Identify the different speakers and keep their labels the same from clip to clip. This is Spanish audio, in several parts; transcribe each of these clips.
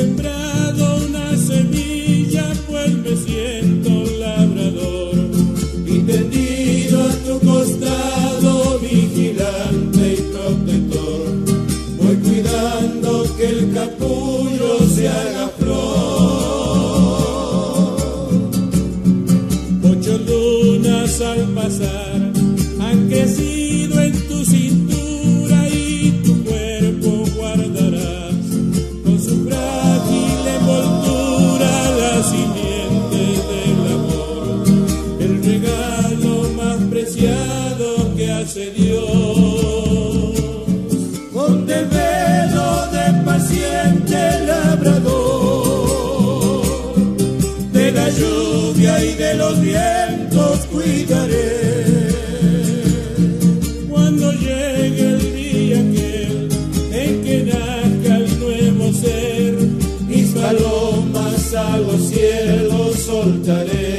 Speaker 1: sembrado una semilla, pues me siento labrador. Y tendido a tu costado, vigilante y protector. Voy cuidando que el capullo se haga flor. Ocho lunas al pasar han crecido Cuando llegue el día aquel en que nazca el nuevo ser, mis palomas a los cielos soltaré.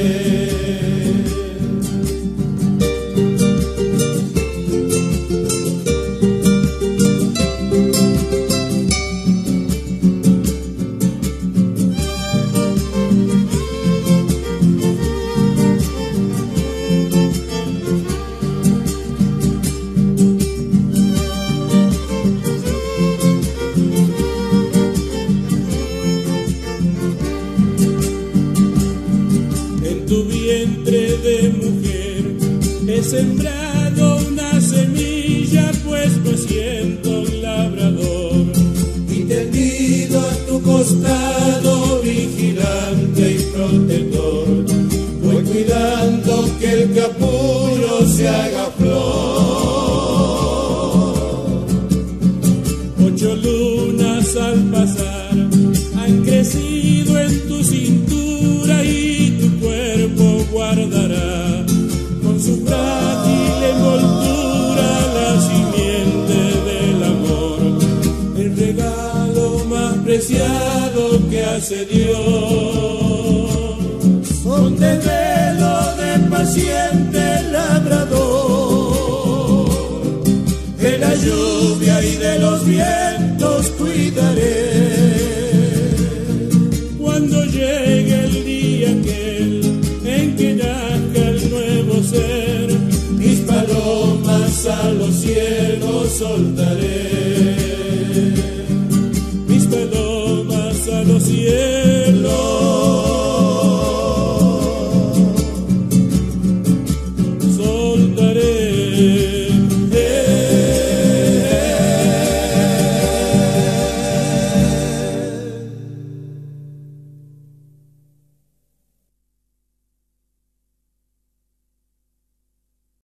Speaker 1: Sembrado una semilla, pues me siento labrador. Y tendido a tu costado, vigilante y protector, voy cuidando que el capullo se haga flor. Ocho lunas al pasar han crecido en preciado que hace Dios. Con el velo de paciente labrador, de la lluvia y de los vientos cuidaré. Cuando llegue el día aquel en que nazca el nuevo ser, mis palomas a los cielos soltaré.